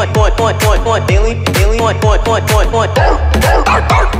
What, what, what, what, what, Billy, Billy, what, what, what, what, what, what,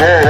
Yeah.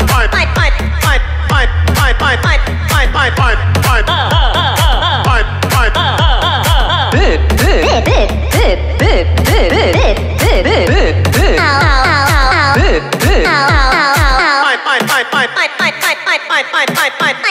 my, my, my, my.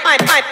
pipe, pipe, pipe.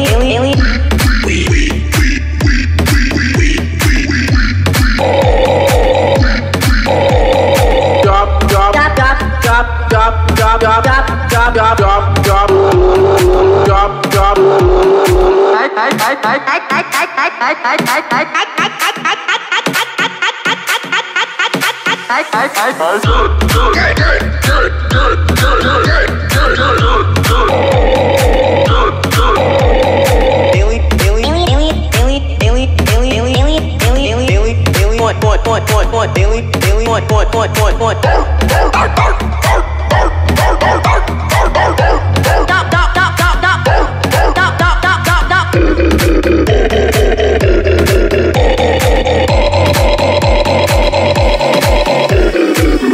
What, what, what, what, what, Billy, Billy, what, what, what, what, what?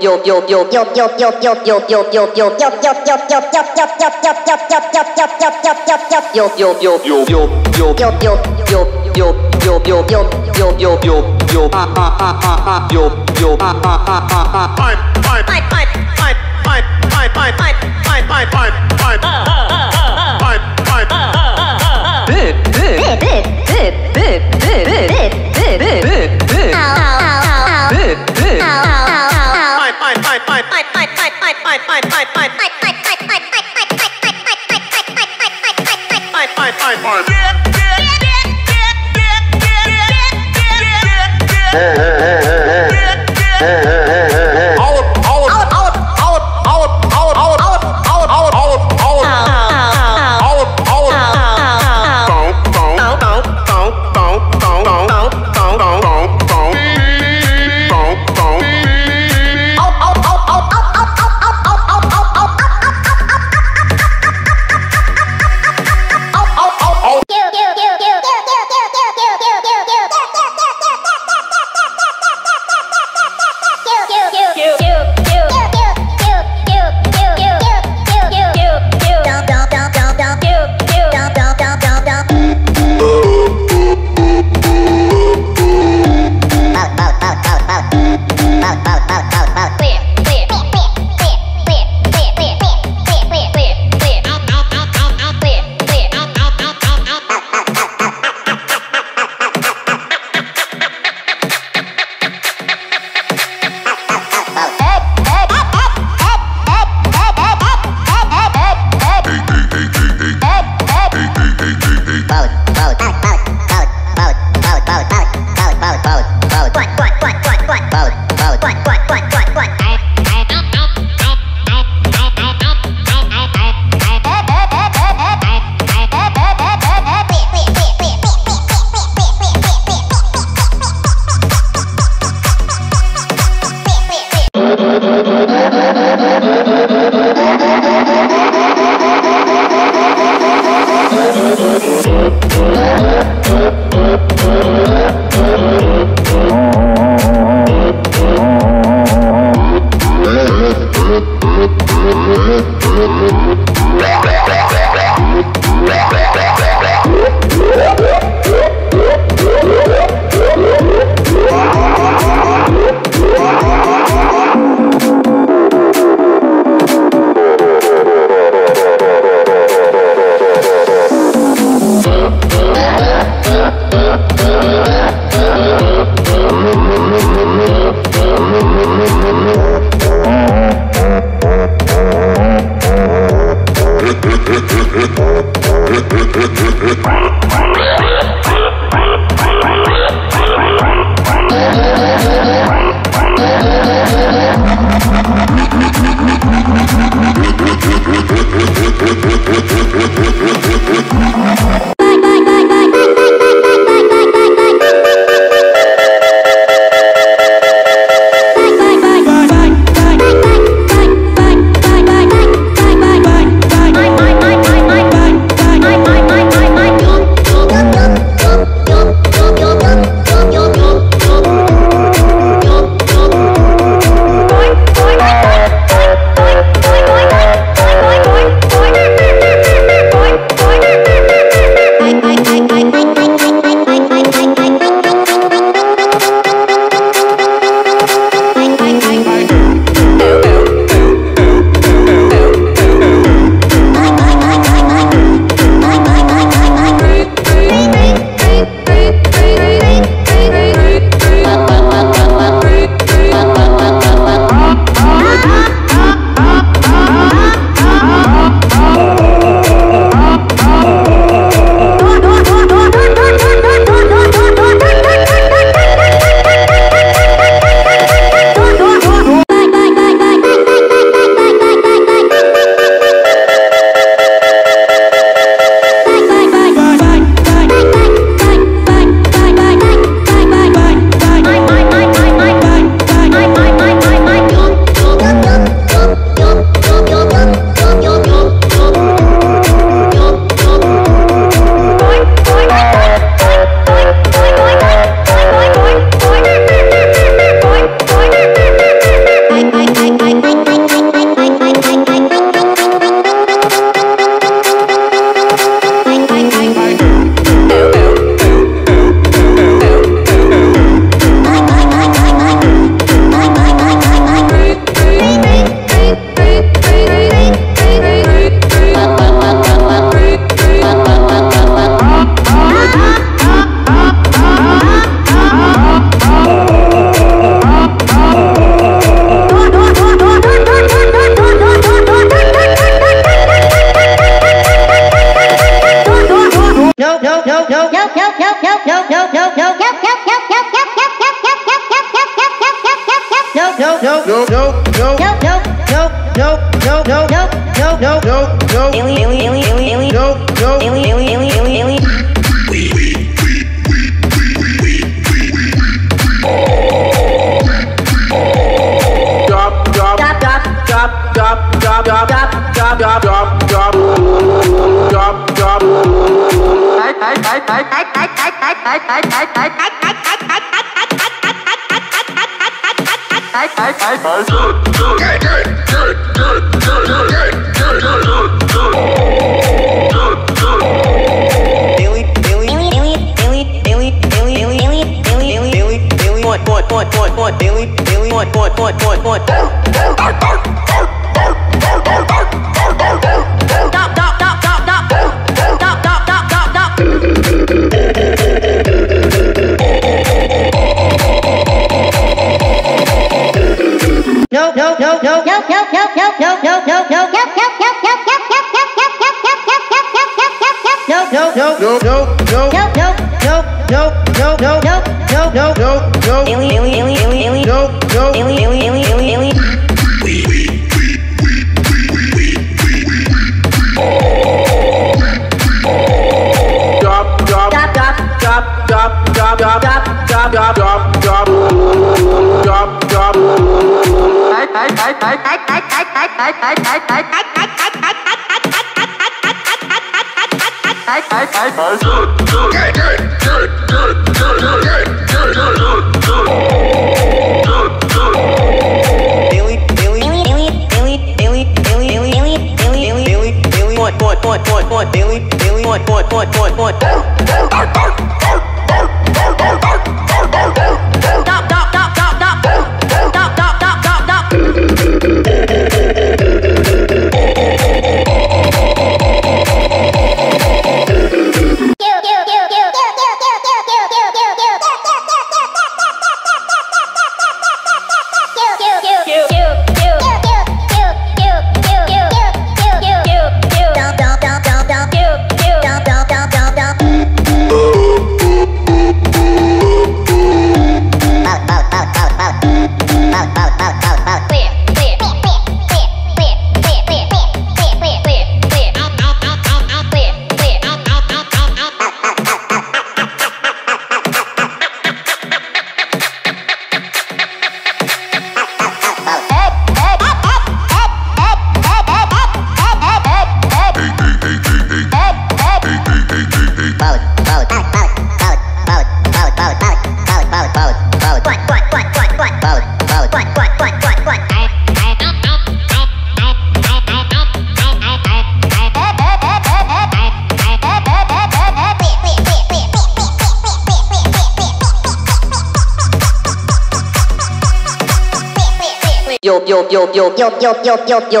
yo yo yo yo yo yo yo yo